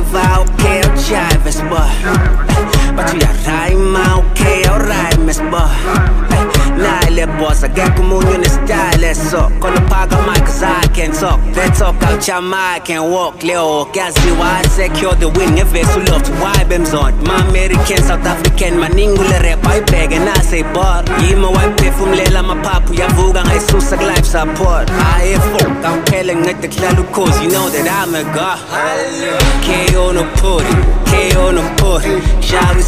okay, I'll jive, it's boy. But you rhyme, okay, I'll rhyme, it's boy. Nile boss, I get ni style, so. Kono paga mic, cause I can talk. They talk out your mic, can walk, Leo. Gazi, why secure the win, if it's love to on. My American, South African, maningule rap, I beg and I say, from Lela, my papu, yavuga, I life support. I I'm telling at the cloud cause you know that I'm a god. Lay on a putty. Came for